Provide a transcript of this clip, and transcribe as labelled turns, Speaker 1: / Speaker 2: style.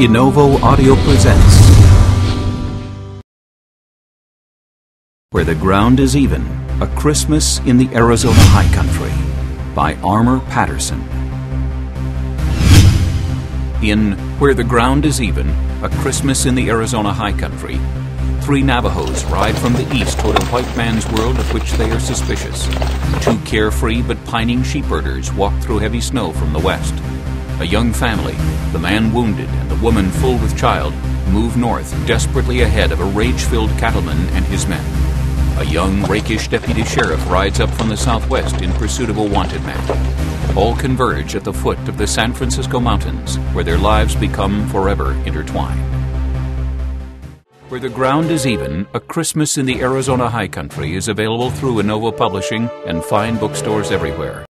Speaker 1: Innovo Audio presents Where the Ground is Even A Christmas in the Arizona High Country by Armour Patterson. In Where the Ground is Even A Christmas in the Arizona High Country, three Navajos ride from the east toward a white man's world of which they are suspicious. Two carefree but pining sheepherders walk through heavy snow from the west. A young family, the man wounded and the woman full with child, move north desperately ahead of a rage-filled cattleman and his men. A young, rakish deputy sheriff rides up from the southwest in pursuit of a wanted man. All converge at the foot of the San Francisco Mountains, where their lives become forever intertwined. Where the Ground is Even, A Christmas in the Arizona High Country is available through Innovo Publishing and fine bookstores everywhere.